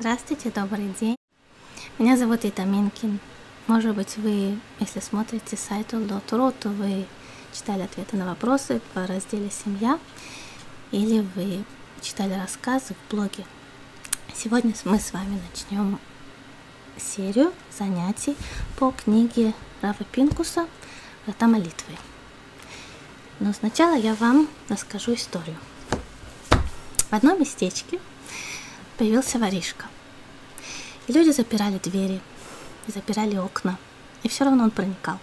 Здравствуйте, добрый день. Меня зовут Ита Минкин. Может быть, вы, если смотрите сайт Улдотуру, то вы читали ответы на вопросы по разделе «Семья» или вы читали рассказы в блоге. Сегодня мы с вами начнем серию занятий по книге Рава Пинкуса «Врата молитвы». Но сначала я вам расскажу историю. В одном местечке появился воришка. И люди запирали двери, запирали окна. И все равно он проникал.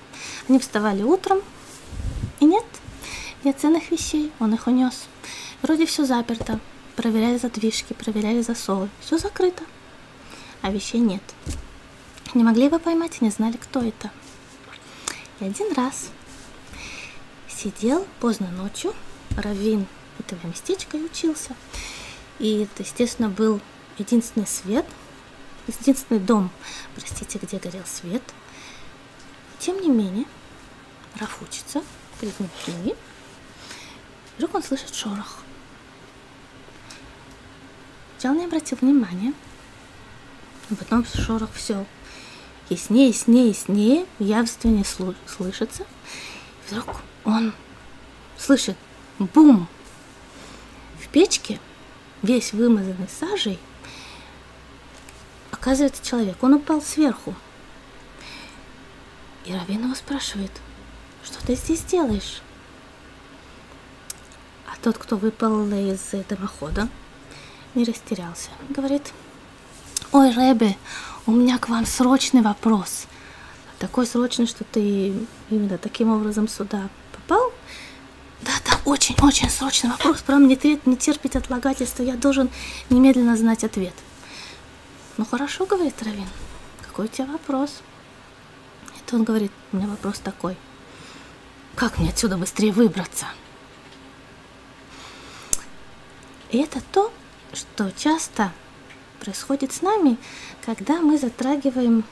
Они вставали утром, и нет, нет ценных вещей, он их унес. Вроде все заперто, проверяли задвижки, проверяли засовы, все закрыто, а вещей нет. Не могли его поймать и не знали, кто это. И один раз сидел поздно ночью, раввин этого местечка и учился. И это, естественно, был единственный свет, единственный дом, простите, где горел свет. Тем не менее, Раф учится, перед ним книги. Вдруг он слышит шорох. Сначала не обратил внимания, а потом шорох все яснее, яснее, яснее, явственнее слышится. И вдруг он слышит бум. В печке, весь вымазанный сажей, оказывается человек. Он упал сверху. И Равин его спрашивает, что ты здесь делаешь? А тот, кто выпал из дымохода, не растерялся. Говорит, ой, Рэбе, у меня к вам срочный вопрос. Такой срочный, что ты именно таким образом сюда попал? Да, очень-очень срочный вопрос. Прям мне не терпит отлагательства. Я должен немедленно знать ответ. Ну хорошо, говорит Равин. Какой у тебя вопрос? Это он говорит, у меня вопрос такой. Как мне отсюда быстрее выбраться? И это то, что часто происходит с нами, когда мы затрагиваем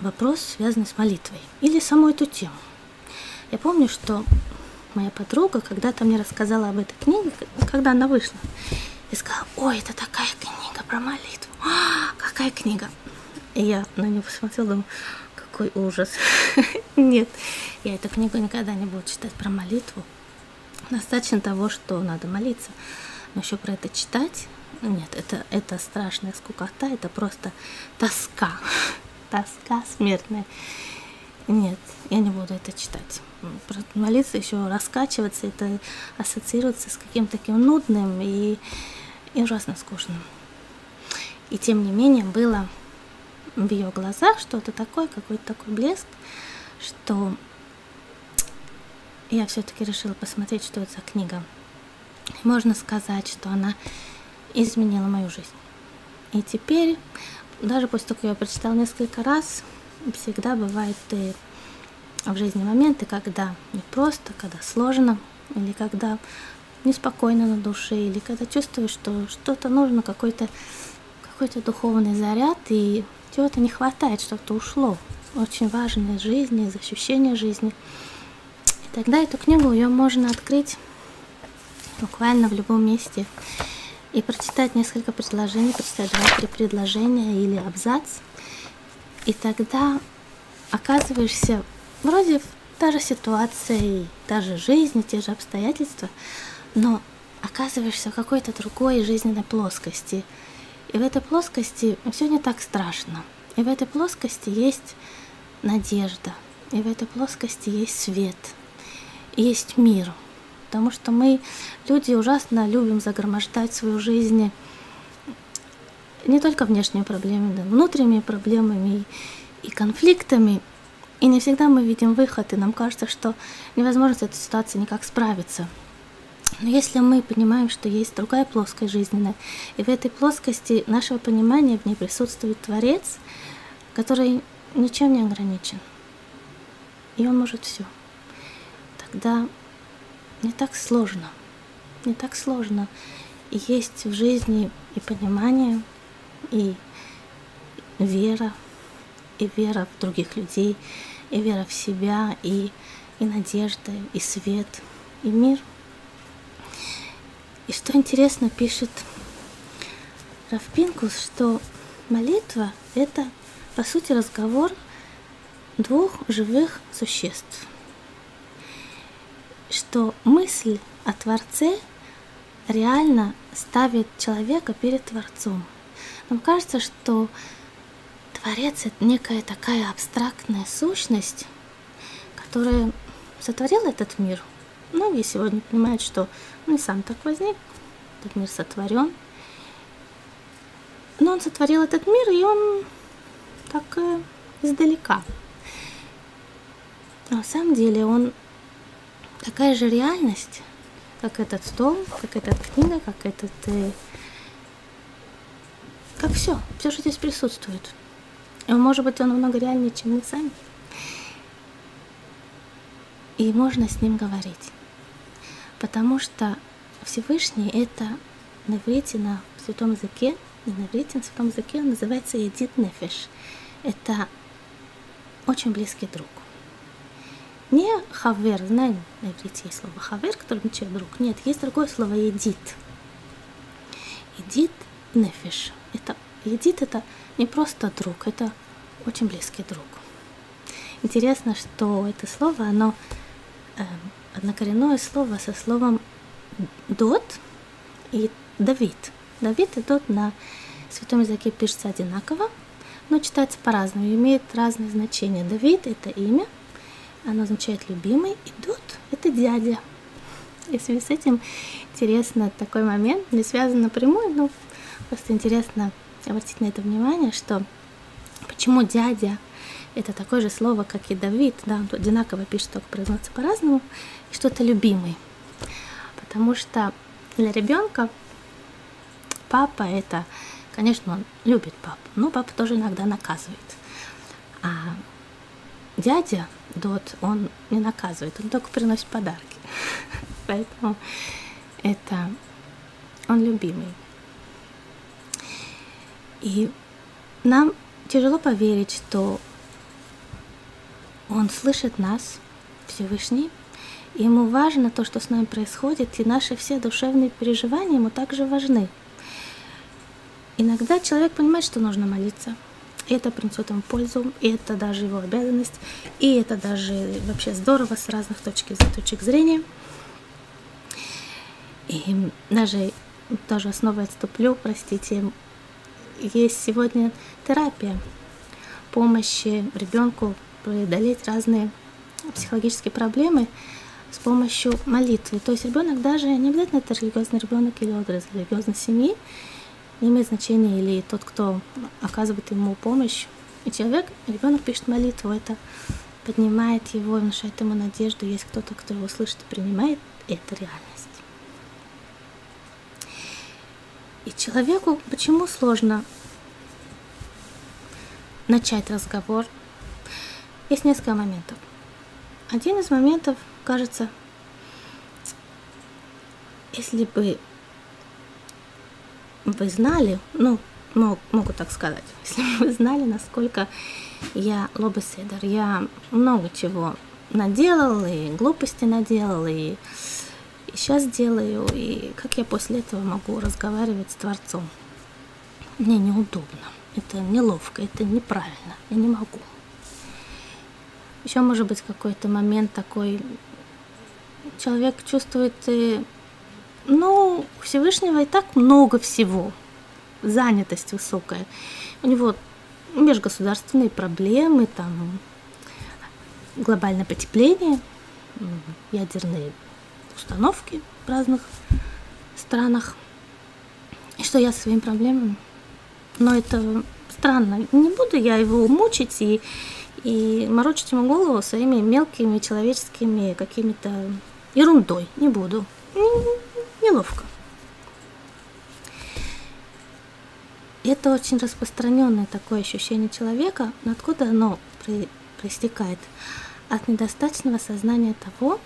вопрос, связанный с молитвой, или саму эту тему. Я помню, что моя подруга когда-то мне рассказала об этой книге, когда она вышла, и сказала, ой, это такая книга про молитву, а, какая книга. И я на нее посмотрела, думаю, какой ужас. Нет, я эту книгу никогда не буду читать про молитву. Достаточно того, что надо молиться. Но еще про это читать, нет, это, это страшная скукота, это просто тоска, тоска смертная. Нет, я не буду это читать. Молиться еще раскачиваться, это ассоциируется с каким-то таким нудным и, и ужасно скучным. И тем не менее было в ее глазах что-то такое, какой-то такой блеск, что я все-таки решила посмотреть, что это за книга. Можно сказать, что она изменила мою жизнь. И теперь, даже после того, как я прочитала несколько раз, всегда бывают и в жизни моменты, когда не просто, когда сложно, или когда неспокойно на душе, или когда чувствуешь, что что-то нужно, какой-то какой-то духовный заряд, и чего-то не хватает, что-то ушло. Очень важное из жизни, из ощущения жизни. И тогда эту книгу ее можно открыть буквально в любом месте и прочитать несколько предложений, прочитать два-три предложения или абзац, и тогда оказываешься вроде та же ситуация, та же жизнь, те же обстоятельства, но оказываешься в какой-то другой жизненной плоскости. И в этой плоскости все не так страшно. И в этой плоскости есть надежда. И в этой плоскости есть свет. И есть мир потому что мы, люди, ужасно любим загромождать свою жизнь не только внешними проблемами, да, внутренними проблемами и, и конфликтами. И не всегда мы видим выход, и нам кажется, что невозможно с этой ситуацией никак справиться. Но если мы понимаем, что есть другая плоскость жизненная, и в этой плоскости нашего понимания в ней присутствует Творец, который ничем не ограничен, и он может все, тогда не так сложно. Не так сложно. И есть в жизни и понимание, и вера, и вера в других людей, и вера в себя, и, и надежда, и свет, и мир. И что интересно, пишет Равпинкус, что молитва – это, по сути, разговор двух живых существ. Что мысль о Творце реально ставит человека перед Творцом. Нам кажется, что Творец – это некая такая абстрактная сущность, которая сотворила этот мир. Многие сегодня понимают, что он и сам так возник, этот мир сотворен. Но он сотворил этот мир, и он так э, издалека. Но на самом деле он такая же реальность, как этот стол, как эта книга, как этот... Э, как все, все, что здесь присутствует. И может быть, он намного реальнее, чем мы сами. И можно с ним говорить. Потому что Всевышний это на иврите, на святом языке, и на иврите, на святом языке он называется Едит Нефеш. Это очень близкий друг. Не хавер, знаем, на иврите есть слово хавер, который означает друг. Нет, есть другое слово едит. Едит нефиш. Это, едит это не просто друг, это очень близкий друг. Интересно, что это слово, оно э, однокоренное слово со словом дот и Давид. Давид и дот на святом языке пишется одинаково, но читается по-разному, имеет разные значения. Давид – это имя, оно означает любимый, и дот – это дядя. И в связи с этим интересно такой момент, не связан напрямую, но просто интересно обратить на это внимание, что почему дядя это такое же слово, как и Давид, да, он одинаково пишет, только произносится по-разному, и что-то любимый. Потому что для ребенка папа это, конечно, он любит папу, но папа тоже иногда наказывает. А дядя Дот, он не наказывает, он только приносит подарки. Поэтому это он любимый. И нам тяжело поверить, что он слышит нас, Всевышний, и ему важно то, что с нами происходит, и наши все душевные переживания ему также важны. Иногда человек понимает, что нужно молиться, и это принесет ему пользу, и это даже его обязанность, и это даже вообще здорово с разных точек, точек зрения. И даже тоже основой отступлю, простите, есть сегодня терапия помощи ребенку преодолеть разные психологические проблемы с помощью молитвы. То есть ребенок даже, не обязательно это религиозный ребенок или от религиозной семьи, не имеет значения, или тот, кто оказывает ему помощь. И человек, ребенок пишет молитву, это поднимает его, внушает ему надежду, есть кто-то, кто его слышит и принимает, это реальность. И человеку почему сложно начать разговор есть несколько моментов. Один из моментов, кажется, если бы вы знали, ну, мог, могу так сказать, если бы вы знали, насколько я лобеседер, я много чего наделал, и глупости наделал, и, и сейчас делаю, и как я после этого могу разговаривать с Творцом. Мне неудобно, это неловко, это неправильно, я не могу. Еще может быть какой-то момент такой, человек чувствует, э, ну, у Всевышнего и так много всего, занятость высокая. У него межгосударственные проблемы, там, глобальное потепление, ядерные установки в разных странах. И что я со своими проблемами? Но это странно. Не буду я его мучить и и морочить ему голову своими мелкими человеческими какими-то ерундой не буду. Неловко. Это очень распространенное такое ощущение человека, откуда оно проистекает? От недостаточного сознания того,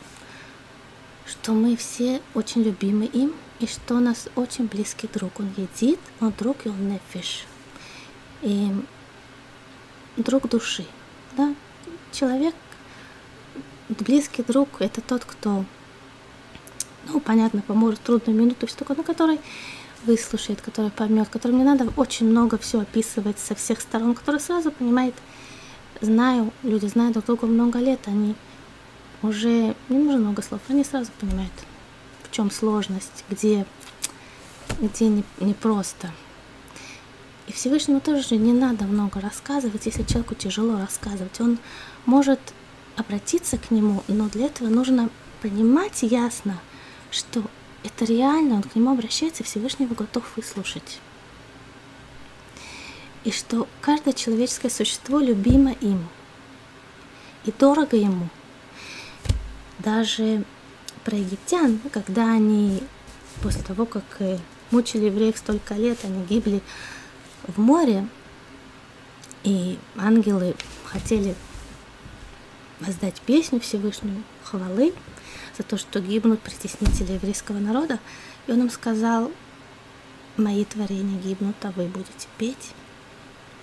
что мы все очень любимы им, и что у нас очень близкий друг. Он едит, он друг, и он нефиш. И друг души. Да? Человек, близкий друг, это тот, кто, ну, понятно, поможет в трудную минуту, все такое, на который выслушает, который поймет, которому не надо очень много все описывать со всех сторон, который сразу понимает, знаю, люди знают друг друга много лет, они уже не нужно много слов, они сразу понимают, чем сложность, где, где не, не просто. И Всевышнему тоже не надо много рассказывать, если человеку тяжело рассказывать. Он может обратиться к нему, но для этого нужно понимать ясно, что это реально, он к нему обращается, Всевышнего готов выслушать. И что каждое человеческое существо любимо им и дорого ему. Даже про египтян, когда они после того, как э, мучили евреев столько лет, они гибли в море, и ангелы хотели воздать песню Всевышнему, хвалы за то, что гибнут притеснители еврейского народа. И он им сказал, мои творения гибнут, а вы будете петь.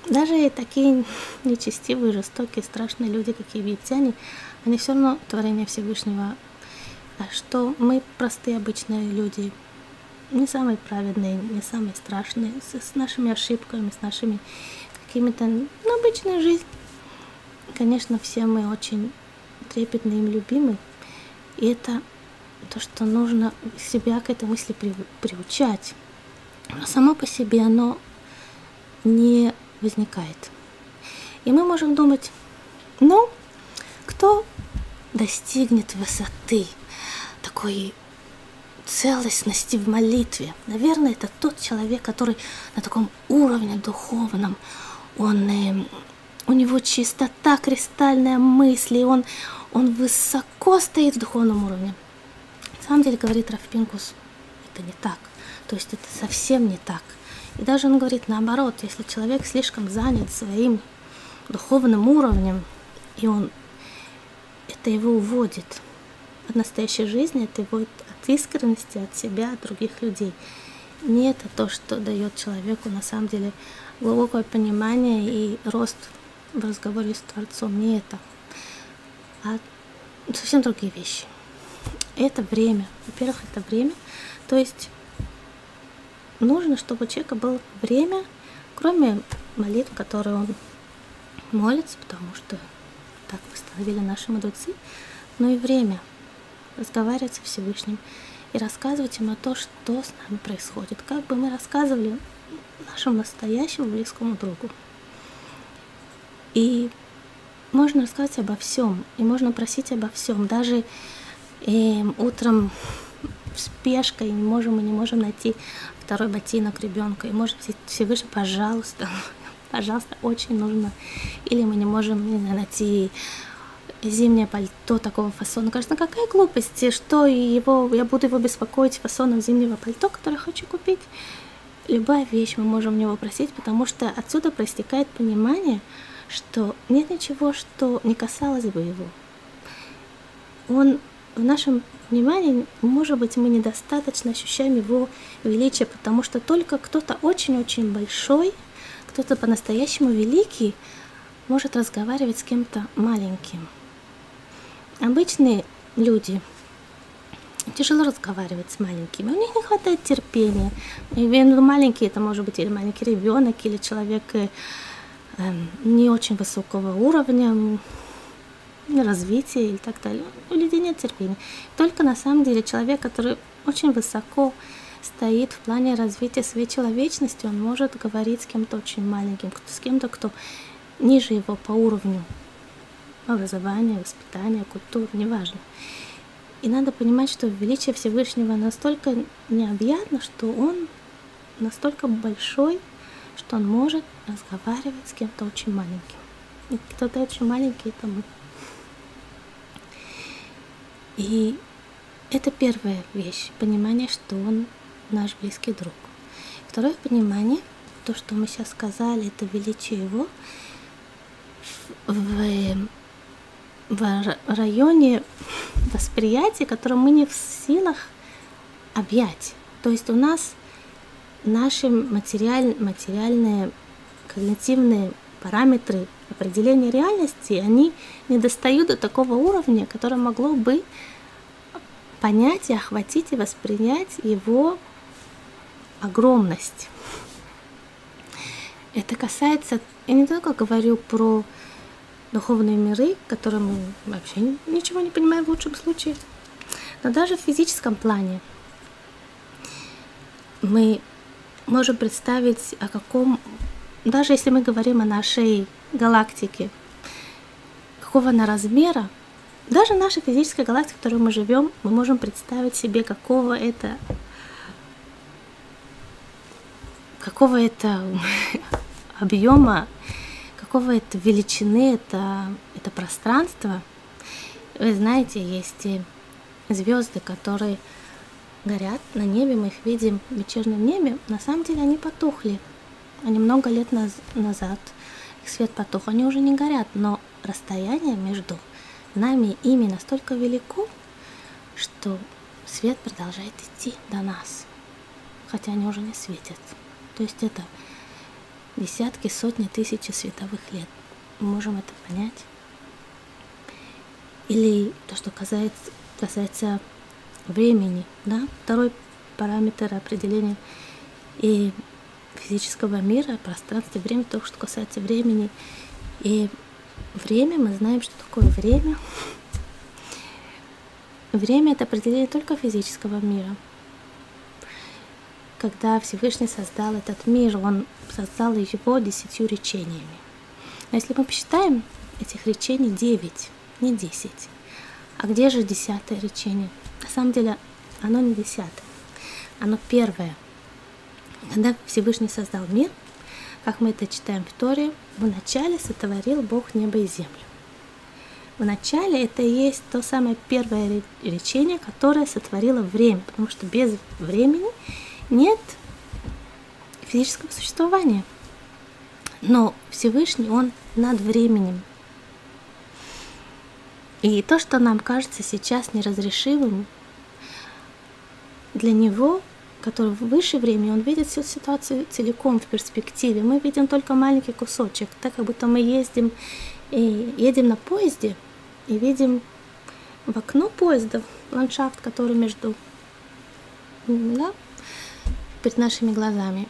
Даже такие нечестивые, жестокие, страшные люди, как египтяне, они все равно творение Всевышнего. А что мы простые, обычные люди, не самые праведные, не самые страшные, с, с нашими ошибками, с нашими какими-то, ну, обычная жизнь. Конечно, все мы очень трепетны им любимы, и это то, что нужно себя к этой мысли приучать. Но само по себе оно не возникает. И мы можем думать, ну, кто достигнет высоты такой целостности в молитве. Наверное, это тот человек, который на таком уровне духовном, он, э, у него чистота, кристальная мысли, он, он высоко стоит в духовном уровне. На самом деле, говорит Рафпинкус, это не так. То есть это совсем не так. И даже он говорит наоборот, если человек слишком занят своим духовным уровнем, и он это его уводит от настоящей жизни, это его от искренности, от себя, от других людей. Не это то, что дает человеку на самом деле глубокое понимание и рост в разговоре с Творцом. Не это, а совсем другие вещи. Это время. Во-первых, это время. То есть нужно, чтобы у человека было время, кроме молитв, которые он молится, потому что так постановили наши мудрецы, но и время разговаривать со Всевышним и рассказывать ему то, что с нами происходит, как бы мы рассказывали нашему настоящему близкому другу. И можно рассказать обо всем, и можно просить обо всем. Даже э, утром спешкой не можем, мы не можем найти второй ботинок ребенка, и можем Всевышний, пожалуйста, пожалуйста, очень нужно. Или мы не можем не знаю, найти зимнее пальто такого фасона. Кажется, какая глупость, что его, я буду его беспокоить фасоном зимнего пальто, которое хочу купить. Любая вещь мы можем у него просить, потому что отсюда проистекает понимание, что нет ничего, что не касалось бы его. Он в нашем внимании, может быть, мы недостаточно ощущаем его величие, потому что только кто-то очень-очень большой, кто-то по-настоящему великий, может разговаривать с кем-то маленьким. Обычные люди тяжело разговаривать с маленькими, у них не хватает терпения. И маленький это может быть или маленький ребенок, или человек э, эм, не очень высокого уровня развития и так далее. У людей нет терпения. Только на самом деле человек, который очень высоко стоит в плане развития своей человечности, он может говорить с кем-то очень маленьким, с кем-то, кто ниже его по уровню образования, воспитания, культуры, неважно. И надо понимать, что величие Всевышнего настолько необъятно, что он настолько большой, что он может разговаривать с кем-то очень маленьким. И кто-то очень маленький, это мы. И это первая вещь, понимание, что он наш близкий друг. Второе понимание, то, что мы сейчас сказали, это величие его в в районе восприятия, которое мы не в силах объять. То есть у нас наши материаль, материальные когнитивные параметры определения реальности, они не достают до такого уровня, которое могло бы понять и охватить и воспринять его огромность. Это касается, я не только говорю про духовные миры, которые мы вообще ничего не понимаем в лучшем случае, но даже в физическом плане мы можем представить, о каком, даже если мы говорим о нашей галактике, какого она размера, даже наша физическая галактика, в которой мы живем, мы можем представить себе, какого это какого это объема, какого это величины это, это пространство. Вы знаете, есть звезды, которые горят на небе, мы их видим в вечернем небе. На самом деле они потухли. Они много лет наз- назад, их свет потух, они уже не горят, но расстояние между нами и ими настолько велико, что свет продолжает идти до нас, хотя они уже не светят. То есть это десятки, сотни, тысячи световых лет. Мы можем это понять. Или то, что касается, касается времени, да, второй параметр определения и физического мира, пространства, времени, то, что касается времени. И время, мы знаем, что такое время. Время – это определение только физического мира – когда Всевышний создал этот мир, он создал его десятью речениями. Но если мы посчитаем, этих речений девять, не десять. А где же десятое речение? На самом деле оно не десятое, оно первое. Когда Всевышний создал мир, как мы это читаем в Торе, вначале сотворил Бог небо и землю. В начале это и есть то самое первое речение, которое сотворило время, потому что без времени нет физического существования. Но Всевышний, Он над временем. И то, что нам кажется сейчас неразрешимым, для Него, который выше времени, Он видит всю ситуацию целиком в перспективе. Мы видим только маленький кусочек, так как будто мы ездим, и едем на поезде и видим в окно поезда ландшафт, который между да, перед нашими глазами.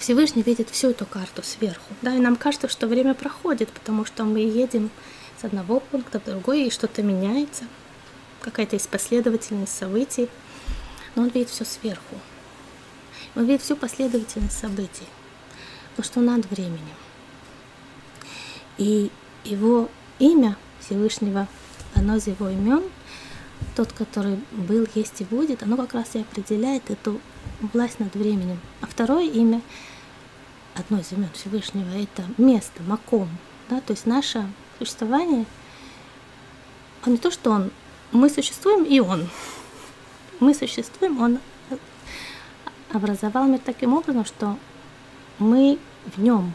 Всевышний видит всю эту карту сверху. Да, и нам кажется, что время проходит, потому что мы едем с одного пункта в другой, и что-то меняется, какая-то есть последовательность событий. Но он видит все сверху. Он видит всю последовательность событий, то, что над временем. И его имя Всевышнего, одно из его имен, тот, который был, есть и будет, оно как раз и определяет эту власть над временем. А второе имя, одно из имен Всевышнего, это место, маком. Да? То есть наше существование, а не то, что он, мы существуем и он. Мы существуем, он образовал мир таким образом, что мы в нем,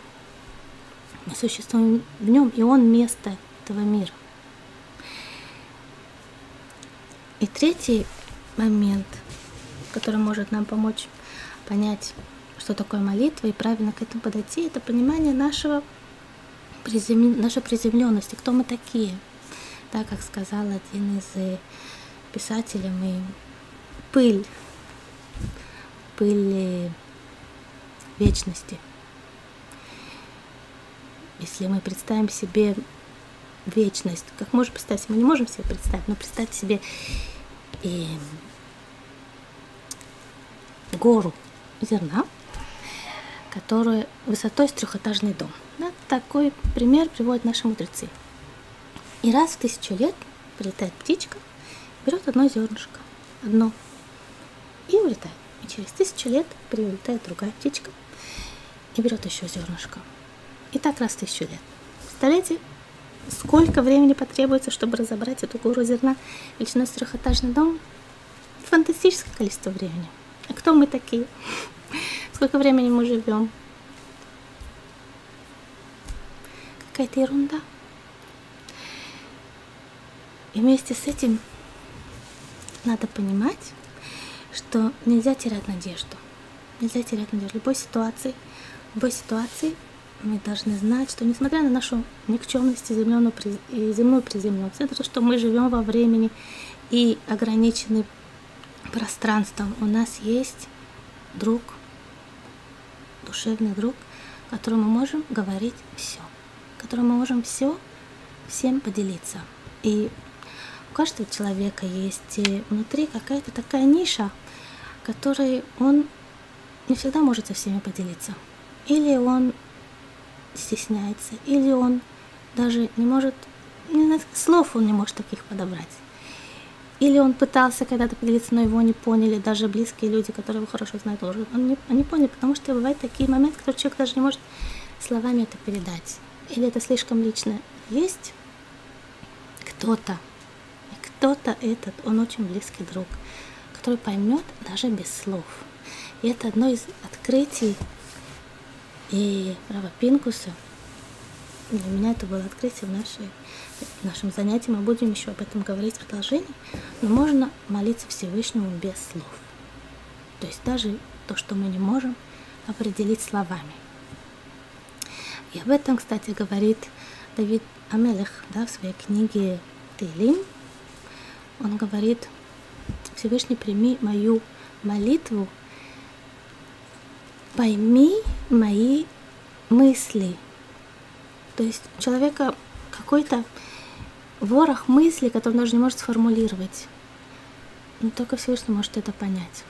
мы существуем в нем, и он место этого мира. И третий момент – который может нам помочь понять, что такое молитва и правильно к этому подойти, это понимание нашего призем... нашей приземленности, кто мы такие. Так, как сказал один из э, писателей, мы пыль, пыль э, вечности. Если мы представим себе вечность, как можем представить, мы не можем себе представить, но представить себе и гору зерна, которая высотой с трехэтажный дом. Да, такой пример приводят наши мудрецы. И раз в тысячу лет прилетает птичка, берет одно зернышко, одно, и улетает. И через тысячу лет прилетает другая птичка и берет еще зернышко. И так раз в тысячу лет. Представляете, сколько времени потребуется, чтобы разобрать эту гору зерна величиной с трехэтажный дом? Фантастическое количество времени. Кто мы такие? Сколько времени мы живем? Какая-то ерунда. И вместе с этим надо понимать, что нельзя терять надежду. Нельзя терять надежду. В любой ситуации, в любой ситуации мы должны знать, что несмотря на нашу никчемность и земную приземленность, это то, что мы живем во времени и ограничены пространством у нас есть друг, душевный друг, которому мы можем говорить все, которому мы можем все всем поделиться. И у каждого человека есть внутри какая-то такая ниша, которой он не всегда может со всеми поделиться. Или он стесняется, или он даже не может, не знаю, слов он не может таких подобрать. Или он пытался когда-то поделиться, но его не поняли, даже близкие люди, которые его хорошо знают, он не, они поняли, потому что бывают такие моменты, которые человек даже не может словами это передать. Или это слишком лично. Есть кто-то, кто-то этот, он очень близкий друг, который поймет даже без слов. И это одно из открытий и Рава Пинкуса. Для меня это было открытие в, нашей, в нашем занятии. Мы будем еще об этом говорить в продолжении. Но можно молиться Всевышнему без слов. То есть даже то, что мы не можем определить словами. И об этом, кстати, говорит Давид Амелех да, в своей книге Тейлим. Он говорит, Всевышний, прими мою молитву, пойми мои мысли. То есть у человека какой-то ворох мыслей, который он даже не может сформулировать. Но только Всевышний может это понять.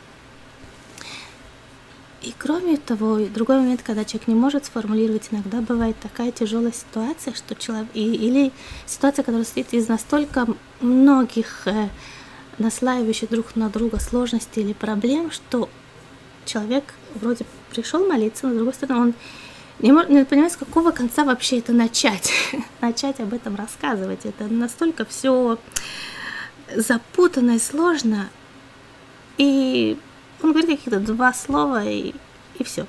И кроме того, другой момент, когда человек не может сформулировать, иногда бывает такая тяжелая ситуация, что человек или ситуация, которая состоит из настолько многих э, наслаивающих друг на друга сложностей или проблем, что человек вроде пришел молиться, но с другой стороны он не, не понимает, с какого конца вообще это начать, начать об этом рассказывать. Это настолько все запутанно и сложно. И он говорит какие-то два слова и, и все.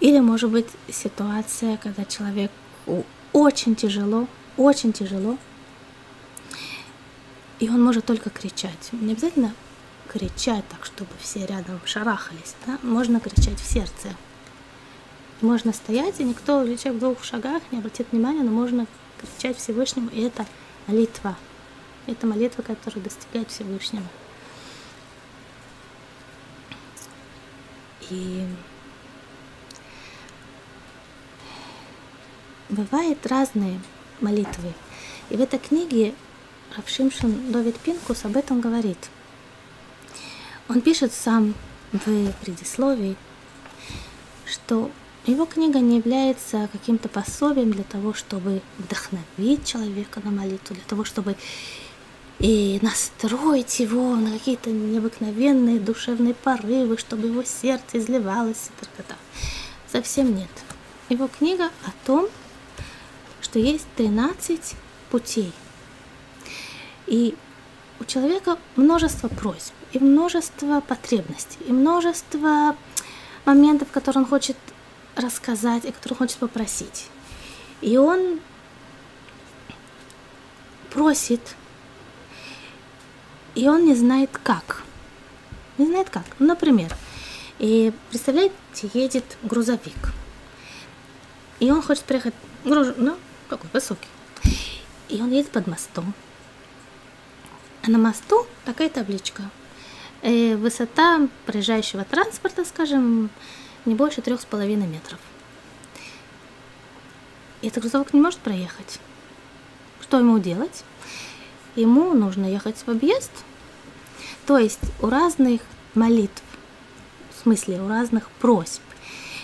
Или может быть ситуация, когда человеку очень тяжело, очень тяжело, и он может только кричать. Не обязательно кричать так, чтобы все рядом шарахались. Да? Можно кричать в сердце. Можно стоять, и никто, человек в двух шагах не обратит внимания, но можно кричать Всевышнему, и это молитва. Это молитва, которая достигает Всевышнего. И бывают разные молитвы. И в этой книге Равшимшин Довид Пинкус об этом говорит. Он пишет сам в предисловии, что его книга не является каким-то пособием для того, чтобы вдохновить человека на молитву, для того, чтобы и настроить его на какие-то необыкновенные душевные порывы, чтобы его сердце изливалось. Так. Совсем нет. Его книга о том, что есть 13 путей. И у человека множество просьб, и множество потребностей, и множество моментов, которые он хочет рассказать, и которые он хочет попросить. И он просит и он не знает как. Не знает как. Ну, например, и представляете, едет грузовик. И он хочет приехать, груз, ну, какой высокий. И он едет под мостом. А на мосту такая табличка. Э, высота проезжающего транспорта, скажем, не больше трех с половиной метров. Этот грузовик не может проехать. Что ему делать? Ему нужно ехать в объезд – то есть у разных молитв, в смысле у разных просьб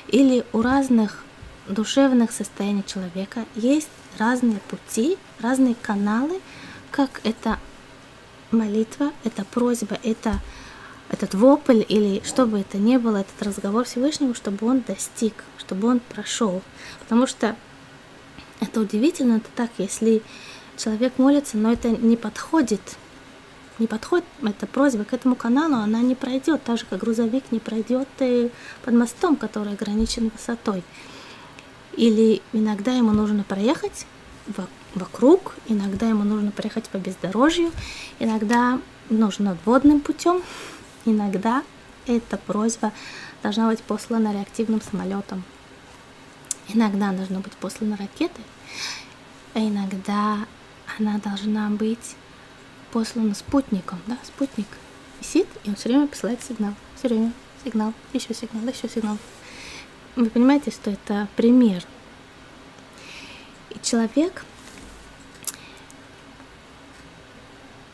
или у разных душевных состояний человека есть разные пути, разные каналы, как эта молитва, эта просьба, это этот вопль или что бы это ни было, этот разговор Всевышнего, чтобы он достиг, чтобы он прошел. Потому что это удивительно, это так, если человек молится, но это не подходит не подходит эта просьба к этому каналу, она не пройдет, так же как грузовик не пройдет и под мостом, который ограничен высотой. Или иногда ему нужно проехать вокруг, иногда ему нужно проехать по бездорожью, иногда нужно водным путем, иногда эта просьба должна быть послана реактивным самолетом. Иногда должна быть послана ракетой, а иногда она должна быть послано спутником, да, спутник висит, и он все время посылает сигнал, все время сигнал, еще сигнал, еще сигнал. Вы понимаете, что это пример. И человек,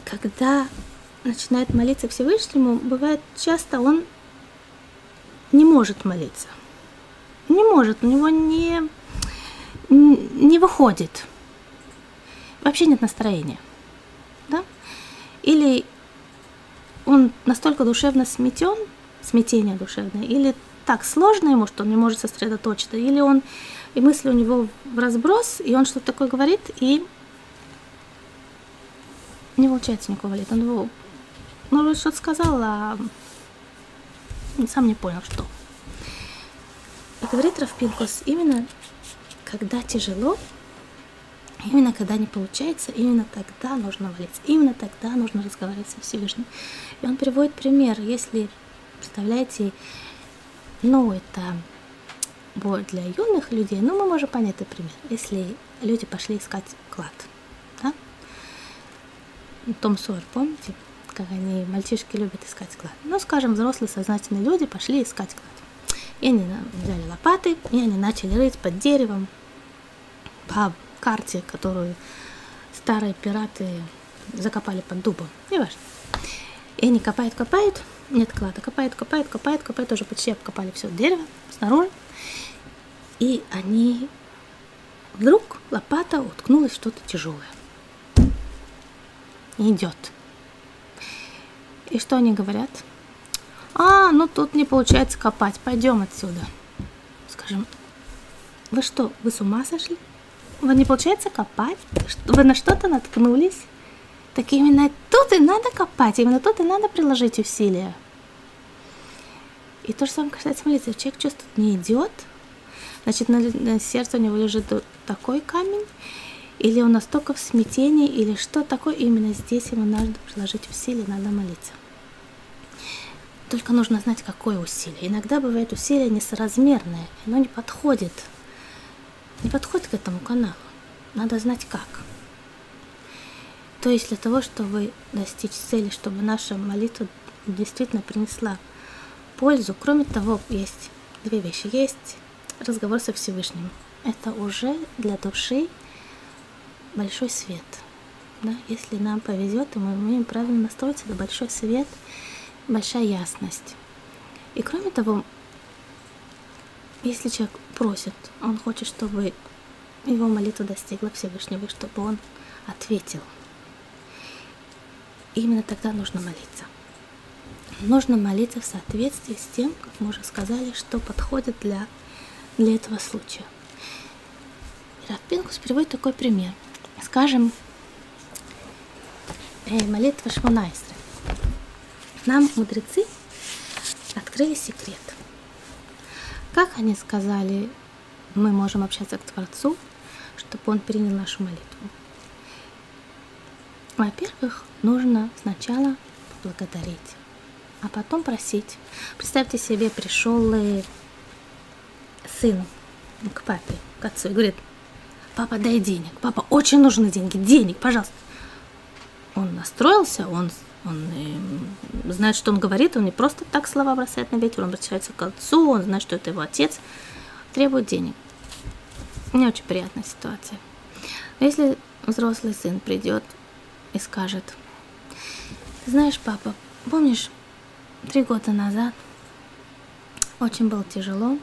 когда начинает молиться Всевышнему, бывает часто он не может молиться. Не может, у него не, не выходит. Вообще нет настроения. Да? Или он настолько душевно сметен, смятение душевное, или так сложно ему, что он не может сосредоточиться, или он, и мысли у него в разброс, и он что-то такое говорит, и не получается никакого молитвы. Он его, ну, что-то сказал, а сам не понял, что. И говорит Равпинкус, именно когда тяжело, именно когда не получается, именно тогда нужно молиться, именно тогда нужно разговаривать со Всевышним. И он приводит пример, если, представляете, ну, это будет для юных людей, ну, мы можем понять этот пример. Если люди пошли искать клад, да? Том Сойер, помните? Как они, мальчишки, любят искать клад. Ну, скажем, взрослые сознательные люди пошли искать клад. И они взяли лопаты, и они начали рыть под деревом, по карте, которую старые пираты закопали под дубом. Неважно. И они копают, копают, нет клада, копают, копают, копают, копают, тоже почти обкопали все дерево снаружи. И они вдруг лопата уткнулась в что-то тяжелое. Идет. И что они говорят? А, ну тут не получается копать, пойдем отсюда. Скажем, вы что, вы с ума сошли? Вы не получается копать? Вы на что-то наткнулись? Так именно тут и надо копать, именно тут и надо приложить усилия. И то же самое касается молитвы. Человек чувствует, не идет, значит, на, на сердце у него лежит такой камень, или он настолько в смятении, или что такое, именно здесь ему надо приложить усилия, надо молиться. Только нужно знать, какое усилие. Иногда бывает усилие несоразмерное, оно не подходит – не подходит к этому каналу. Надо знать как. То есть для того, чтобы достичь цели, чтобы наша молитва действительно принесла пользу, кроме того, есть две вещи. Есть разговор со Всевышним. Это уже для души большой свет. Да? Если нам повезет, и мы умеем правильно настроиться, это большой свет, большая ясность. И кроме того, если человек просит, он хочет, чтобы его молитва достигла Всевышнего, чтобы он ответил. И именно тогда нужно молиться. Нужно молиться в соответствии с тем, как мы уже сказали, что подходит для, для этого случая. Рафпинкус приводит такой пример. Скажем, молитва Шмонайстры. Нам мудрецы открыли секрет – как они сказали, мы можем общаться к Творцу, чтобы Он принял нашу молитву? Во-первых, нужно сначала поблагодарить, а потом просить. Представьте себе, пришел сын к папе, к отцу и говорит, папа, дай денег, папа, очень нужны деньги, денег, пожалуйста. Он настроился, он он э, знает, что он говорит, он не просто так слова бросает на ветер, он обращается к отцу, он знает, что это его отец, требует денег. Не очень приятная ситуация. Но если взрослый сын придет и скажет, знаешь, папа, помнишь, три года назад очень было тяжело,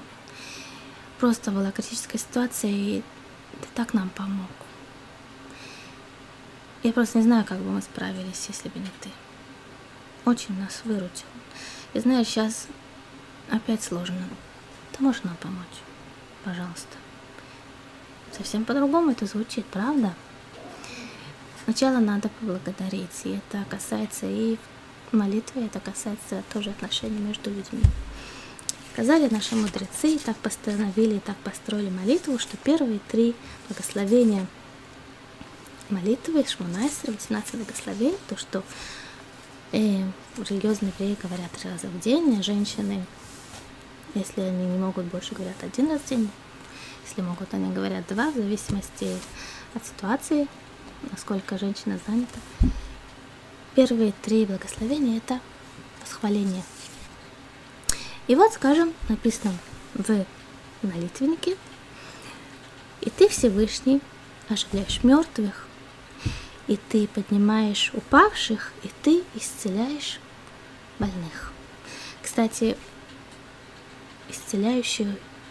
просто была критическая ситуация, и ты так нам помог. Я просто не знаю, как бы мы справились, если бы не ты очень нас выручил. И знаешь, сейчас опять сложно. Ты можешь нам помочь? Пожалуйста. Совсем по-другому это звучит, правда? Сначала надо поблагодарить, и это касается и молитвы, это касается тоже отношений между людьми. Сказали наши мудрецы, и так постановили, и так построили молитву, что первые три благословения молитвы, Шмонайсера, 18 благословений, то, что и религиозные евреи говорят три раза в день, а женщины, если они не могут больше, говорят один раз в день. Если могут, они говорят два, в зависимости от ситуации, насколько женщина занята. Первые три благословения – это восхваление. И вот, скажем, написано в молитвеннике, и ты Всевышний оживляешь мертвых, и ты поднимаешь упавших, и ты исцеляешь больных. Кстати, исцеляющих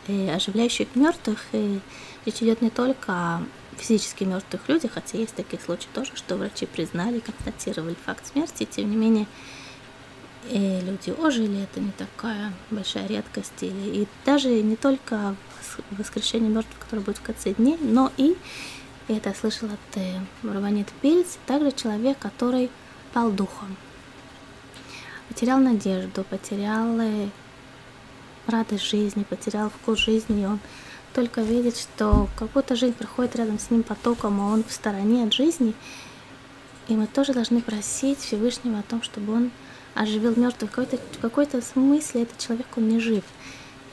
и оживляющих мертвых и речь идет не только о физически мертвых людях, хотя есть такие случаи тоже, что врачи признали, констатировали факт смерти, тем не менее и люди ожили, это не такая большая редкость. И даже не только воскрешение мертвых, которое будет в конце дней, но и, и это слышала от э, Раванит Пильц, также человек, который пал духом, потерял надежду, потерял э, радость жизни, потерял вкус жизни, и он только видит, что какая-то жизнь проходит рядом с ним потоком, а он в стороне от жизни. И мы тоже должны просить Всевышнего о том, чтобы он оживил мертвых. В какой-то, в какой-то смысле этот человек, он не жив.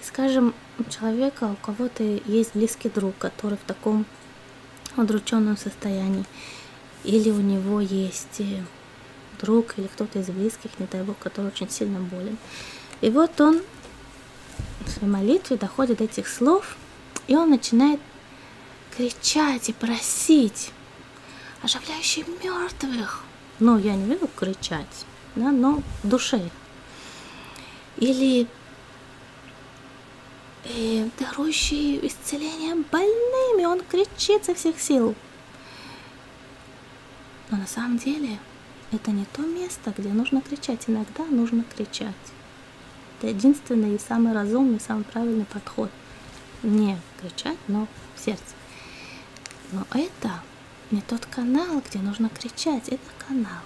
И, скажем, у человека, у кого-то есть близкий друг, который в таком удрученном состоянии, или у него есть э, друг или кто-то из близких, не дай бог, который очень сильно болен. И вот он в своей молитве доходит до этих слов, и он начинает кричать и просить, оживляющий мертвых. Ну, я не веду кричать, да, но в душе. Или э, дарующий исцеление больным, и он кричит со всех сил. Но на самом деле это не то место, где нужно кричать. Иногда нужно кричать. Это единственный и самый разумный, самый правильный подход. Не кричать, но в сердце. Но это не тот канал, где нужно кричать. Это канал,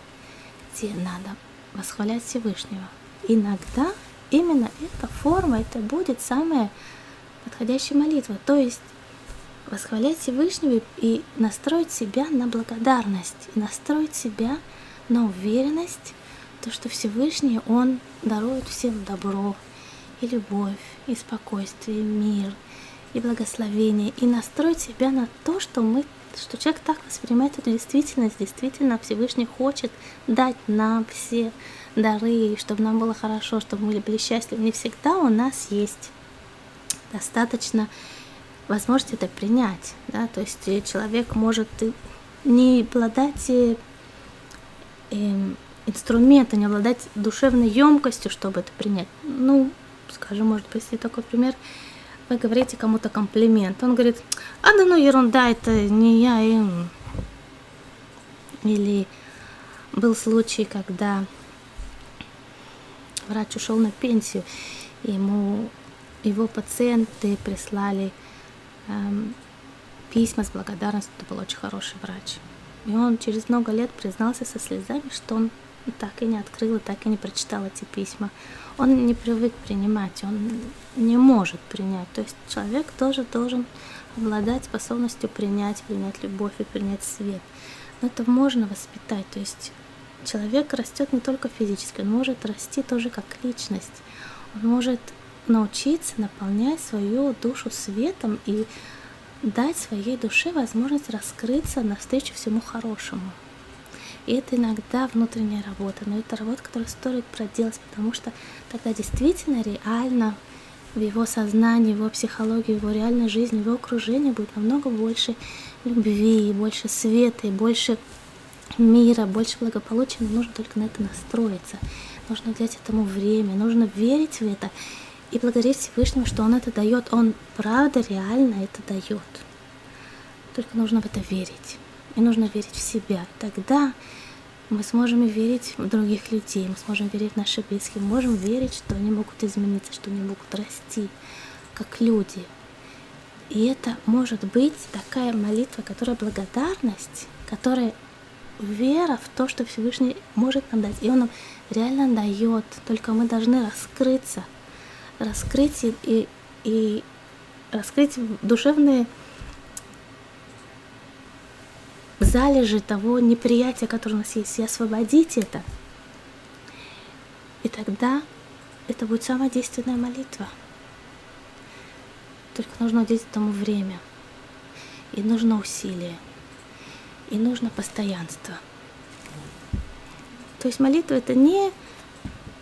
где надо восхвалять Всевышнего. Иногда именно эта форма, это будет самая подходящая молитва. То есть восхвалять Всевышнего и настроить себя на благодарность, настроить себя на уверенность, то, что Всевышний, Он дарует всем добро, и любовь, и спокойствие, и мир, и благословение, и настроить себя на то, что мы что человек так воспринимает эту действительность, действительно Всевышний хочет дать нам все дары, чтобы нам было хорошо, чтобы мы были счастливы. Не всегда у нас есть достаточно возможности это принять, да, то есть человек может не обладать эм, инструмента, не обладать душевной емкостью, чтобы это принять. Ну, скажем, может привести такой пример. Вы говорите кому-то комплимент, он говорит, а да ну ерунда, это не я им. Или был случай, когда врач ушел на пенсию, ему его пациенты прислали эм, письма с благодарностью, это был очень хороший врач. И он через много лет признался со слезами, что он так и не открыл и так и не прочитал эти письма. Он не привык принимать, он не может принять. То есть человек тоже должен обладать способностью принять, принять любовь и принять свет. Но это можно воспитать. То есть человек растет не только физически, он может расти тоже как личность. Он может научиться наполнять свою душу светом и дать своей душе возможность раскрыться навстречу всему хорошему. И это иногда внутренняя работа, но это работа, которую стоит проделать, потому что тогда действительно реально в его сознании, в его психологии, в его реальной жизни, в его окружении будет намного больше любви, больше света, и больше мира, больше благополучия, но нужно только на это настроиться. Нужно уделять этому время, нужно верить в это и благодарить Всевышнего, что Он это дает. Он правда реально это дает. Только нужно в это верить. И нужно верить в себя. Тогда мы сможем верить в других людей, мы сможем верить в наших близких, мы можем верить, что они могут измениться, что они могут расти, как люди. И это может быть такая молитва, которая благодарность, которая вера в то, что Всевышний может нам дать. И Он нам реально дает. Только мы должны раскрыться, раскрыть и, и раскрыть душевные залежи того неприятия, которое у нас есть, и освободить это. И тогда это будет самая действенная молитва. Только нужно уделить этому время. И нужно усилие. И нужно постоянство. То есть молитва это не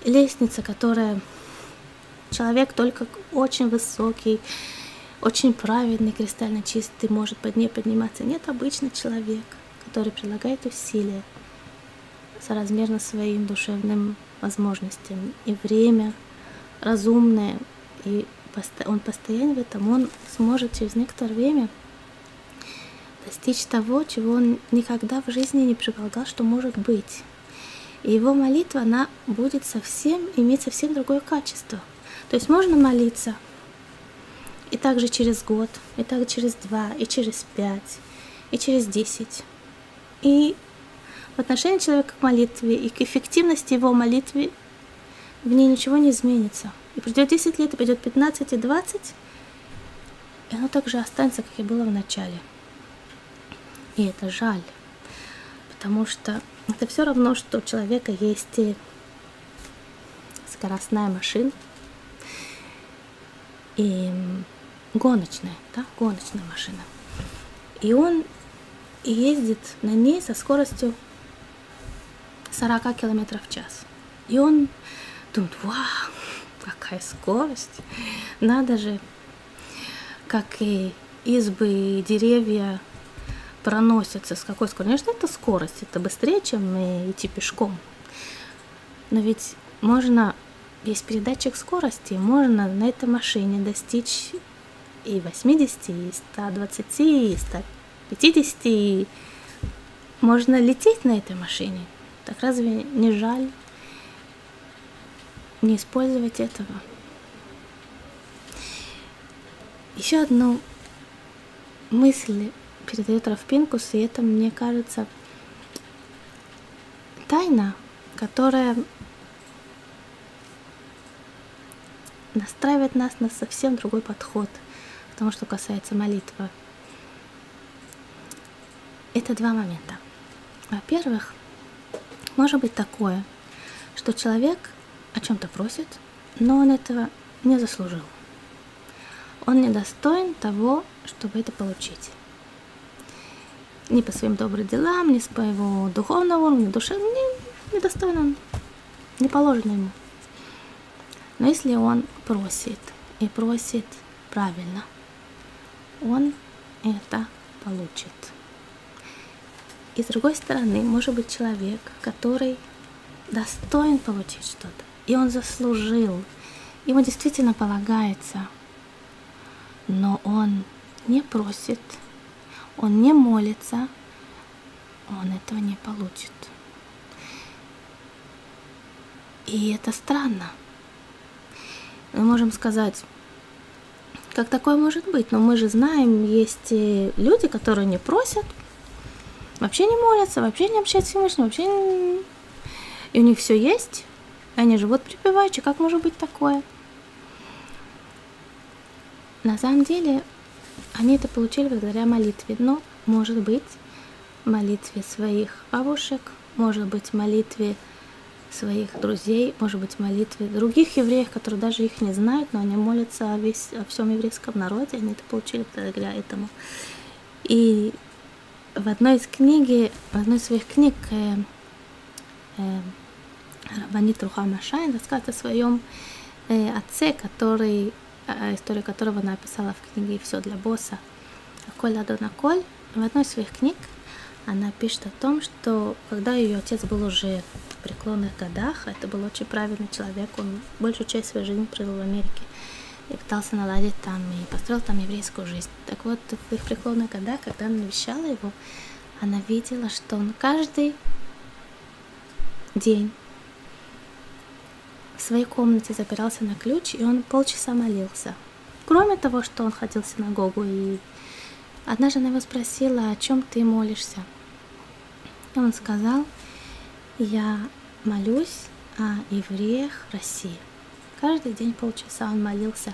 лестница, которая человек только очень высокий, очень праведный, кристально чистый, может под ней подниматься. Нет, обычный человек, который прилагает усилия соразмерно своим душевным возможностям. И время разумное, и он постоянно в этом, он сможет через некоторое время достичь того, чего он никогда в жизни не предполагал, что может быть. И его молитва, она будет совсем, иметь совсем другое качество. То есть можно молиться и также через год, и также через два, и через пять, и через десять. И в отношении человека к молитве и к эффективности его молитвы в ней ничего не изменится. И придет 10 лет, и придет 15 и 20, и оно также останется, как и было в начале. И это жаль, потому что это все равно, что у человека есть скоростная машина и гоночная, да, гоночная машина. И он ездит на ней со скоростью 40 километров в час. И он думает, вау, какая скорость, надо же, как и избы и деревья проносятся, с какой скоростью. Конечно, это скорость, это быстрее, чем идти пешком. Но ведь можно, есть передатчик скорости, можно на этой машине достичь и 80, и 120, и 150, и можно лететь на этой машине. Так разве не жаль не использовать этого? Еще одну мысль передает Рафпинкус, и это, мне кажется, тайна, которая настраивает нас на совсем другой подход к тому, что касается молитвы. Это два момента. Во-первых, может быть такое, что человек о чем-то просит, но он этого не заслужил. Он недостоин того, чтобы это получить ни по своим добрым делам, ни по его духовному уровню, душе, не, недостойно он, не положено ему. Но если он просит и просит правильно, он это получит. И с другой стороны, может быть человек, который достоин получить что-то, и он заслужил, ему действительно полагается, но он не просит – он не молится, он этого не получит. И это странно. Мы можем сказать, как такое может быть? Но мы же знаем, есть люди, которые не просят, вообще не молятся, вообще не общаются с Всевышним, вообще не... И у них все есть, они живут припеваючи. Как может быть такое? На самом деле они это получили благодаря молитве, но, может быть, молитве своих бабушек, может быть, молитве своих друзей, может быть, молитве других евреев, которые даже их не знают, но они молятся о, весь, о всем еврейском народе, они это получили благодаря этому. И в одной из книги, в одной из своих книг э, э, Рабанит Рухама Шайн рассказывает о своем э, отце, который историю которого она описала в книге «Все для босса» Коль Адона Коль. В одной из своих книг она пишет о том, что когда ее отец был уже в преклонных годах, это был очень правильный человек, он большую часть своей жизни провел в Америке и пытался наладить там и построил там еврейскую жизнь. Так вот, в их преклонных годах, когда она навещала его, она видела, что он каждый день в своей комнате запирался на ключ, и он полчаса молился. Кроме того, что он ходил в синагогу, и одна жена его спросила, о чем ты молишься. И он сказал, я молюсь о евреях России. Каждый день полчаса он молился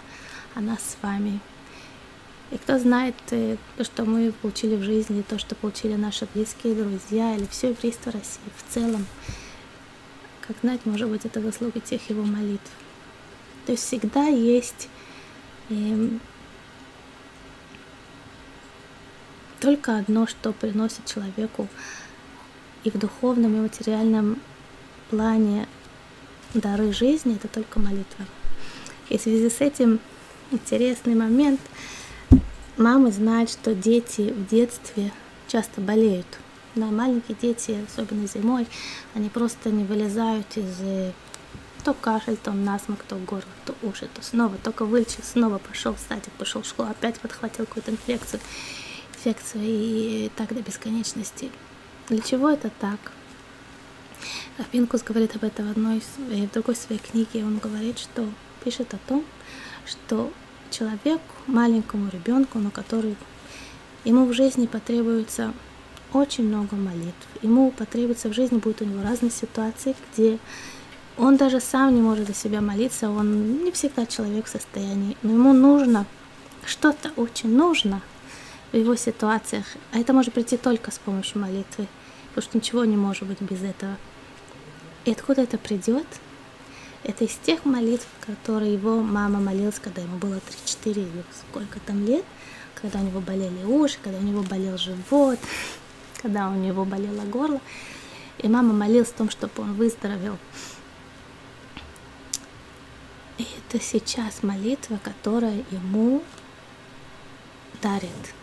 о нас с вами. И кто знает э, то, что мы получили в жизни, то, что получили наши близкие друзья, или все еврейство России в целом – как знать, может быть, это заслуга тех его молитв. То есть всегда есть э, только одно, что приносит человеку и в духовном, и в материальном плане дары жизни, это только молитва. И в связи с этим интересный момент. Мамы знают, что дети в детстве часто болеют. Да, маленькие дети, особенно зимой, они просто не вылезают из э, то кашель, то насморк, то горло, то уши, то снова только вылечил, снова пошел в садик, пошел в школу, опять подхватил какую-то инфекцию, инфекцию и так до бесконечности. Для чего это так? Пинкус говорит об этом в одной в другой своей книге. Он говорит, что пишет о том, что человек, маленькому ребенку, но который ему в жизни потребуется очень много молитв. Ему потребуется в жизни, будут у него разные ситуации, где он даже сам не может за себя молиться, он не всегда человек в состоянии, но ему нужно, что-то очень нужно в его ситуациях, а это может прийти только с помощью молитвы, потому что ничего не может быть без этого. И откуда это придет? Это из тех молитв, которые его мама молилась, когда ему было 3-4 или сколько там лет, когда у него болели уши, когда у него болел живот, когда у него болело горло. И мама молилась о том, чтобы он выздоровел. И это сейчас молитва, которая ему дарит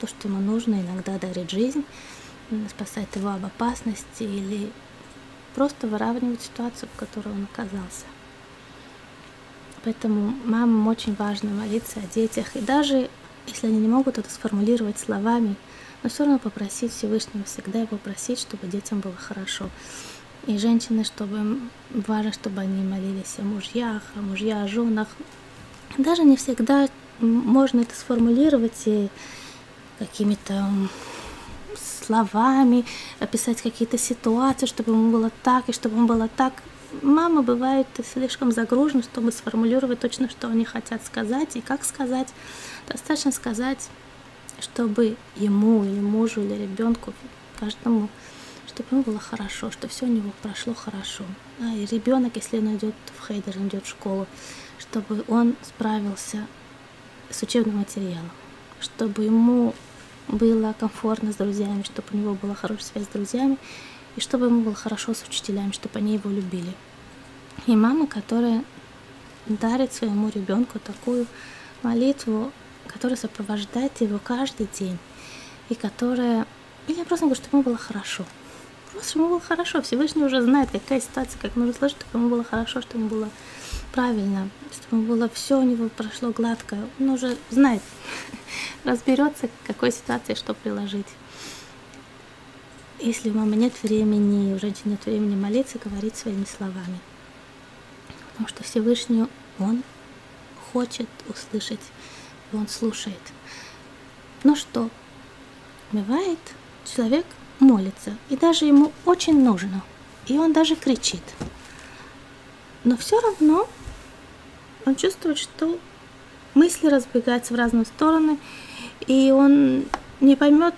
то, что ему нужно, иногда дарит жизнь, спасает его об опасности или просто выравнивать ситуацию, в которой он оказался. Поэтому мамам очень важно молиться о детях. И даже если они не могут это сформулировать словами, но все равно попросить Всевышнего, всегда его просить, чтобы детям было хорошо. И женщины, чтобы важно, чтобы они молились о мужьях, о мужьях, о женах. Даже не всегда можно это сформулировать и какими-то словами, описать какие-то ситуации, чтобы ему было так, и чтобы ему было так. Мама бывает слишком загружена, чтобы сформулировать точно, что они хотят сказать и как сказать. Достаточно сказать, чтобы ему или мужу или ребенку, каждому, чтобы ему было хорошо, что все у него прошло хорошо. Да, и ребенок, если он идет в хейдер, идет в школу, чтобы он справился с учебным материалом, чтобы ему было комфортно с друзьями, чтобы у него была хорошая связь с друзьями, и чтобы ему было хорошо с учителями, чтобы они его любили. И мама, которая дарит своему ребенку такую молитву, которая сопровождает его каждый день, и которая... Или я просто говорю, чтобы ему было хорошо. Просто чтобы ему было хорошо. Всевышний уже знает, какая ситуация, как нужно сложить, чтобы ему было хорошо, чтобы ему было правильно, чтобы было все у него прошло гладко. Он уже знает, разберется, к какой ситуации что приложить. Если у мамы нет времени, у женщины нет времени молиться, говорить своими словами. Потому что Всевышний, Он хочет услышать, и Он слушает. Но что? Бывает, человек молится, и даже ему очень нужно, и он даже кричит. Но все равно он чувствует, что мысли разбегаются в разные стороны, и он не поймет,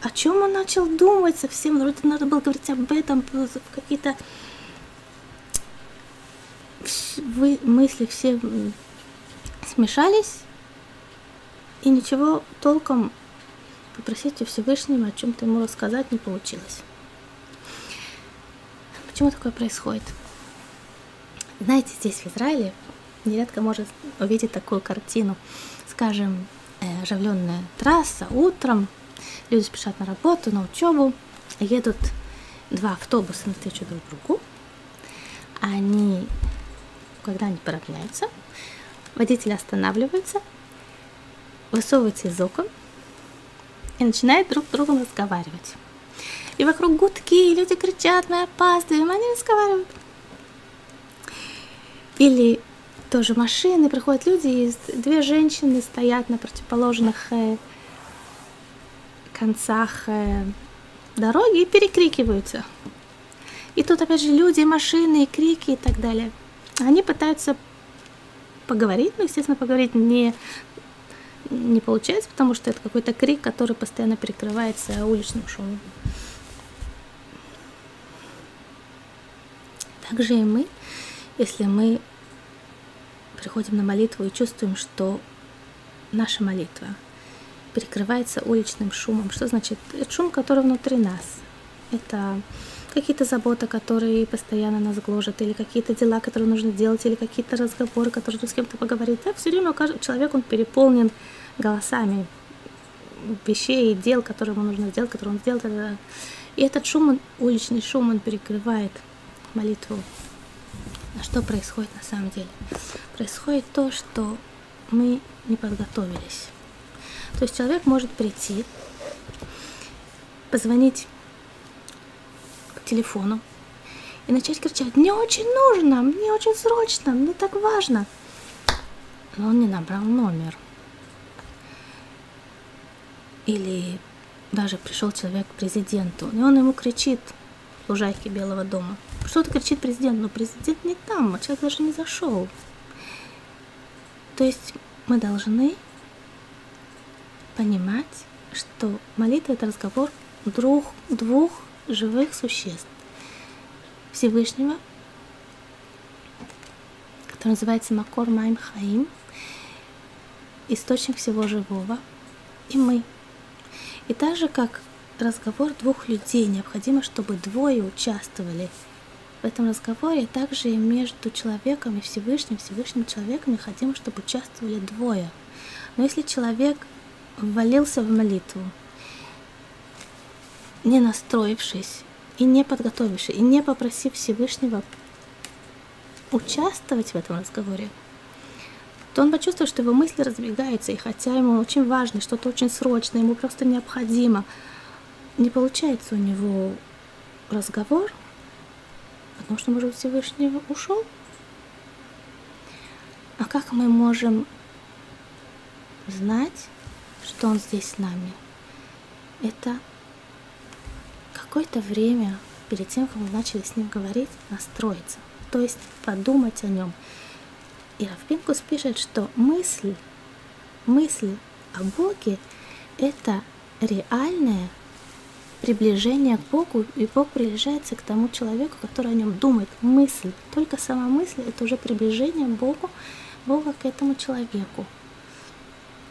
о чем он начал думать совсем. Вроде надо было говорить об этом, какие-то мысли все смешались, и ничего толком попросить у Всевышнего о чем-то ему рассказать не получилось. Почему такое происходит? Знаете, здесь в Израиле нередко может увидеть такую картину. Скажем, э, оживленная трасса утром, люди спешат на работу, на учебу, едут два автобуса навстречу друг другу. Они, когда они поравняются, водитель останавливается, высовывается из окон и начинает друг с другом разговаривать. И вокруг гудки, и люди кричат, мы опаздываем, они разговаривают. Или тоже машины, приходят люди, и две женщины стоят на противоположных э, концах э, дороги и перекрикиваются. И тут опять же люди, машины, и крики и так далее. Они пытаются поговорить, но, естественно, поговорить не, не получается, потому что это какой-то крик, который постоянно перекрывается уличным шумом. Также и мы, если мы приходим на молитву и чувствуем, что наша молитва перекрывается уличным шумом. Что значит? Это шум, который внутри нас. Это какие-то заботы, которые постоянно нас гложат, или какие-то дела, которые нужно делать, или какие-то разговоры, которые нужно с кем-то поговорить. Так все время каждый человек, он переполнен голосами вещей и дел, которые ему нужно сделать, которые он сделал. И этот шум, он, уличный шум, он перекрывает молитву. А что происходит на самом деле? Происходит то, что мы не подготовились. То есть человек может прийти, позвонить телефону и начать кричать, мне очень нужно, мне очень срочно, мне так важно. Но он не набрал номер. Или даже пришел человек к президенту, и он ему кричит в лужайке Белого дома. Что-то кричит президент, но президент не там, а человек даже не зашел. То есть мы должны понимать, что молитва – это разговор двух, двух живых существ. Всевышнего, который называется Макор Майм Хаим, источник всего живого, и мы. И так же, как разговор двух людей, необходимо, чтобы двое участвовали в этом разговоре, также и между человеком и Всевышним, Всевышним человеком необходимо, чтобы участвовали двое. Но если человек ввалился в молитву, не настроившись и не подготовившись, и не попросив Всевышнего участвовать в этом разговоре, то он почувствует, что его мысли разбегаются, и хотя ему очень важно, что-то очень срочное, ему просто необходимо, не получается у него разговор, потому что, может, Всевышний ушел. А как мы можем знать, что он здесь с нами? Это какое-то время перед тем, как мы начали с ним говорить, настроиться, то есть подумать о нем. И Равпинкус пишет, что мысль, мысль о Боге – это реальное приближение к Богу, и Бог приближается к тому человеку, который о нем думает. Мысль, только сама мысль – это уже приближение Богу, Бога к этому человеку.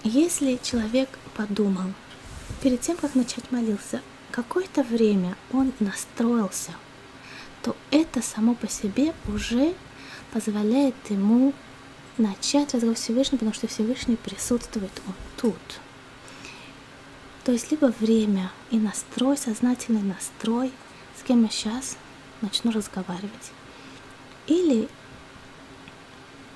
Если человек подумал, перед тем, как начать молиться, какое-то время он настроился, то это само по себе уже позволяет ему начать разговор с Всевышним, потому что Всевышний присутствует, он тут. То есть либо время и настрой, сознательный настрой, с кем я сейчас начну разговаривать. Или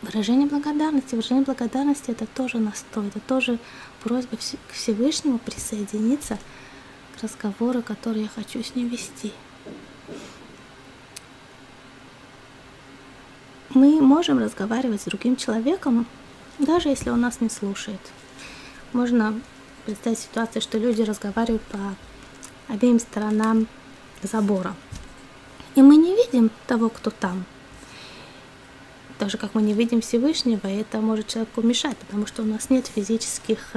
выражение благодарности. Выражение благодарности это тоже настрой, это тоже просьба к Всевышнему присоединиться разговоры, которые я хочу с ним вести. Мы можем разговаривать с другим человеком, даже если он нас не слушает. Можно представить ситуацию, что люди разговаривают по обеим сторонам забора. И мы не видим того, кто там. Даже как мы не видим Всевышнего, это может человеку мешать, потому что у нас нет физических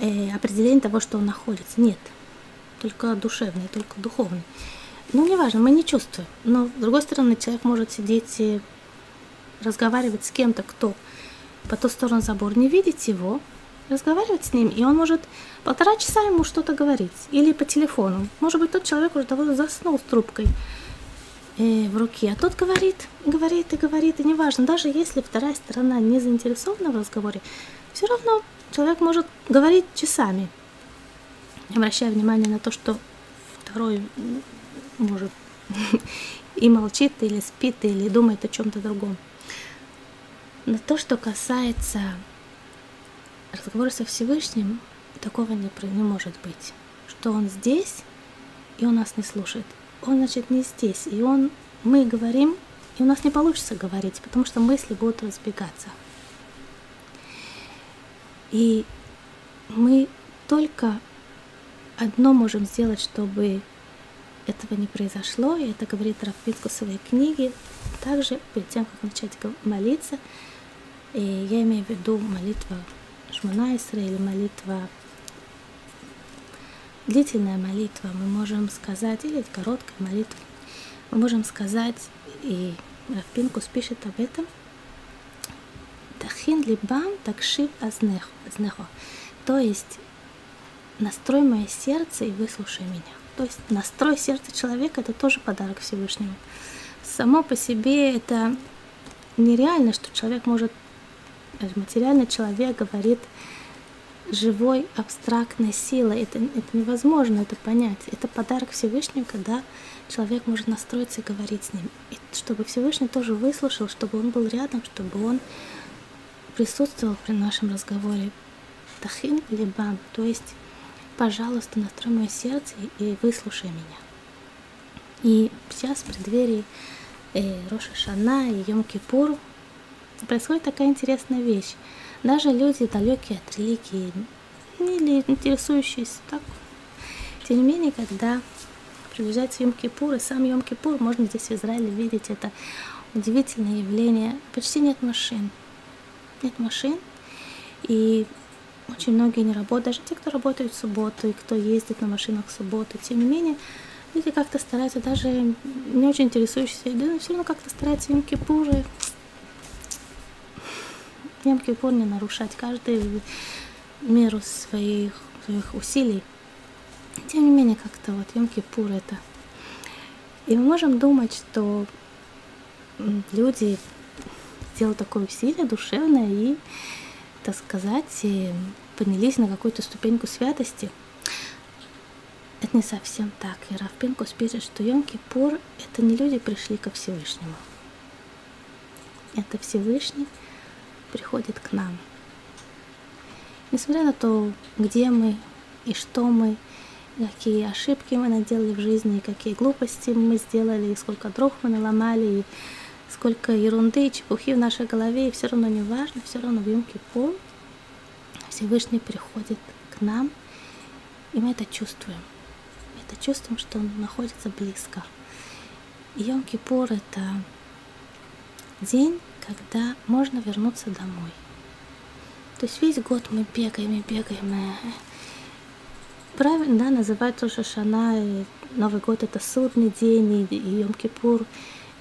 э, определение того, что он находится. Нет. Только душевный, только духовный. Ну, неважно, мы не чувствуем. Но, с другой стороны, человек может сидеть и разговаривать с кем-то, кто по ту сторону забора, не видеть его, разговаривать с ним, и он может полтора часа ему что-то говорить. Или по телефону. Может быть, тот человек уже давно заснул с трубкой э, в руке, а тот говорит, говорит и говорит, и неважно, даже если вторая сторона не заинтересована в разговоре, все равно человек может говорить часами, обращая внимание на то, что второй может и молчит, или спит, или думает о чем-то другом. Но то, что касается разговора со Всевышним, такого не, не может быть. Что он здесь, и он нас не слушает. Он, значит, не здесь, и он, мы говорим, и у нас не получится говорить, потому что мысли будут разбегаться. И мы только одно можем сделать, чтобы этого не произошло, и это говорит Рафитку в своей книге. Также, перед тем, как начать молиться, и я имею в виду молитва Шманайсра или молитва, длительная молитва, мы можем сказать, или короткая молитва, мы можем сказать, и Рафпинкус пишет об этом – Тахин либам такшив азнехо. То есть настрой мое сердце и выслушай меня. То есть настрой сердца человека – это тоже подарок Всевышнему. Само по себе это нереально, что человек может, материальный человек говорит живой абстрактной силой. Это, это невозможно это понять. Это подарок Всевышнему, когда человек может настроиться и говорить с ним. И чтобы Всевышний тоже выслушал, чтобы он был рядом, чтобы он присутствовал при нашем разговоре. Тахин либам, то есть, пожалуйста, настрой мое сердце и выслушай меня. И сейчас в преддверии э, Роша Шана и Йом Кипур происходит такая интересная вещь. Даже люди далекие от религии или интересующиеся так, тем не менее, когда приближается Йом-Кипур, и сам Йом-Кипур, можно здесь в Израиле видеть это удивительное явление. Почти нет машин. Нет машин, и очень многие не работают, даже те, кто работает в субботу и кто ездит на машинах в субботу. Тем не менее, люди как-то стараются, даже не очень интересующиеся едой, но все равно как-то стараются Йом-Кипуры Йом-Кипур не нарушать каждую меру своих, своих усилий. Тем не менее, как-то вот Йом-Кипур это. И мы можем думать, что люди сделали такое усилие душевное и, так сказать, поднялись на какую-то ступеньку святости. Это не совсем так. И Равпинкус пишет, что Йом-Кипур — это не люди пришли ко Всевышнему. Это Всевышний приходит к нам. Несмотря на то, где мы и что мы, какие ошибки мы наделали в жизни, какие глупости мы сделали, и сколько дров мы наломали, и сколько ерунды и чепухи в нашей голове, и все равно не важно, все равно в Йом-Кипур Всевышний приходит к нам, и мы это чувствуем. Мы это чувствуем, что он находится близко. И Йом-Кипур — это день, когда можно вернуться домой. То есть весь год мы бегаем и бегаем. И... Правильно, да, называют Роша Шана, и Новый год это судный день, и Йом-Кипур,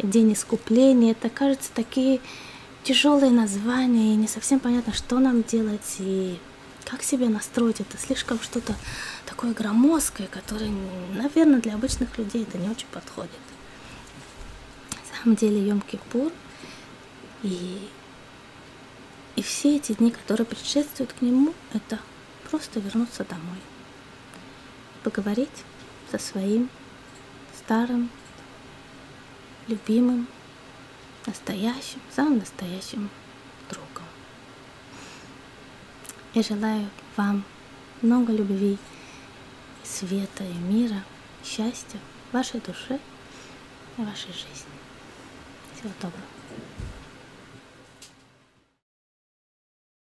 день искупления. Это, кажется, такие тяжелые названия, и не совсем понятно, что нам делать, и как себя настроить. Это слишком что-то такое громоздкое, которое, наверное, для обычных людей это не очень подходит. На самом деле Йом-Кипур – и, и все эти дни, которые предшествуют к нему, это просто вернуться домой. Поговорить со своим старым, любимым, настоящим, самым настоящим другом. Я желаю вам много любви, света и мира, счастья в вашей душе и вашей жизни. Всего доброго.